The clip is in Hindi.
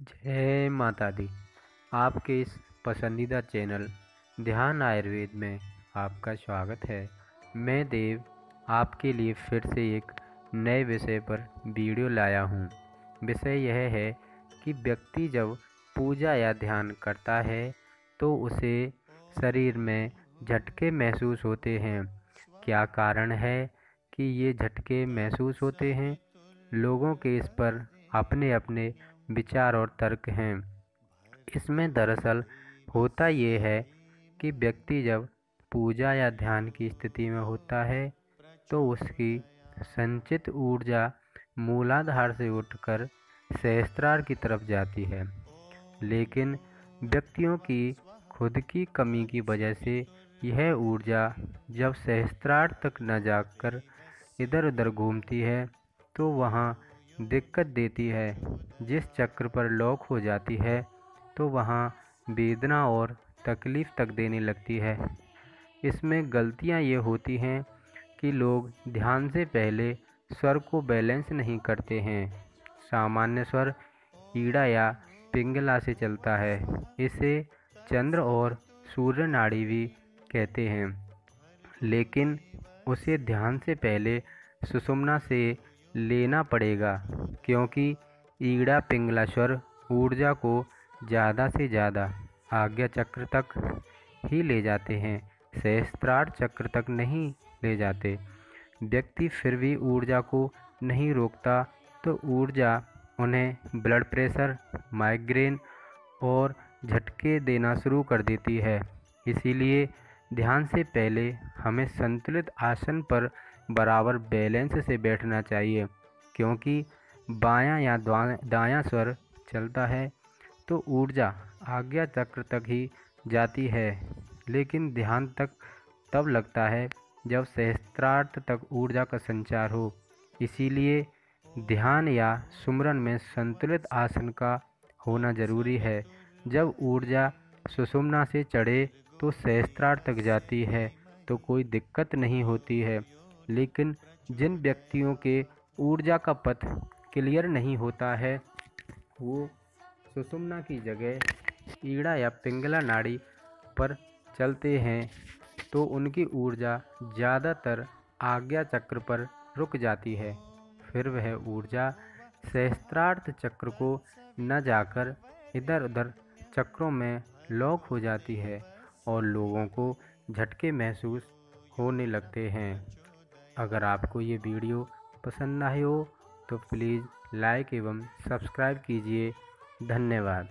जय माता दी। आपके इस पसंदीदा चैनल ध्यान आयुर्वेद में आपका स्वागत है। मैं देव आपके लिए फिर से एक नए विषय पर वीडियो लाया हूँ। विषय यह है कि व्यक्ति जब पूजा या ध्यान करता है तो उसे शरीर में झटके महसूस होते हैं। क्या कारण है कि ये झटके महसूस होते हैं? लोगों के इस पर अपने अपने विचार और तर्क हैं। इसमें दरअसल होता ये है कि व्यक्ति जब पूजा या ध्यान की स्थिति में होता है तो उसकी संचित ऊर्जा मूलाधार से उठकर सहस्त्रार की तरफ़ जाती है। लेकिन व्यक्तियों की खुद की कमी की वजह से यह ऊर्जा जब सहस्त्रार तक न जाकर इधर उधर घूमती है तो वहाँ दिक्कत देती है। जिस चक्र पर लॉक हो जाती है तो वहाँ वेदना और तकलीफ़ तक देने लगती है। इसमें गलतियाँ ये होती हैं कि लोग ध्यान से पहले स्वर को बैलेंस नहीं करते हैं। सामान्य स्वर ईड़ा या पिंगला से चलता है। इसे चंद्र और सूर्य नाड़ी भी कहते हैं। लेकिन उसे ध्यान से पहले सुषुम्ना से लेना पड़ेगा, क्योंकि ईड़ा पिंगला स्वर ऊर्जा को ज़्यादा से ज़्यादा आज्ञा चक्र तक ही ले जाते हैं, सहस्त्रार चक्र तक नहीं ले जाते। व्यक्ति फिर भी ऊर्जा को नहीं रोकता तो ऊर्जा उन्हें ब्लड प्रेशर माइग्रेन और झटके देना शुरू कर देती है। इसीलिए ध्यान से पहले हमें संतुलित आसन पर बराबर बैलेंस से बैठना चाहिए, क्योंकि बायां या दायां स्वर चलता है तो ऊर्जा आज्ञा चक्र तक ही जाती है। लेकिन ध्यान तक तब लगता है जब सहस्त्रार्थ तक ऊर्जा का संचार हो। इसीलिए ध्यान या सुमरन में संतुलित आसन का होना ज़रूरी है। जब ऊर्जा सुषुम्ना से चढ़े तो सहस्त्रार्थ तक जाती है तो कोई दिक्कत नहीं होती है। लेकिन जिन व्यक्तियों के ऊर्जा का पथ क्लियर नहीं होता है, वो सुषुम्ना की जगह ईड़ा या पिंगला नाड़ी पर चलते हैं तो उनकी ऊर्जा ज़्यादातर आज्ञा चक्र पर रुक जाती है। फिर वह ऊर्जा सहस्त्रार्थ चक्र को न जाकर इधर उधर चक्रों में लॉक हो जाती है और लोगों को झटके महसूस होने लगते हैं। अगर आपको ये वीडियो पसंद आए हो तो प्लीज़ लाइक एवं सब्सक्राइब कीजिए। धन्यवाद।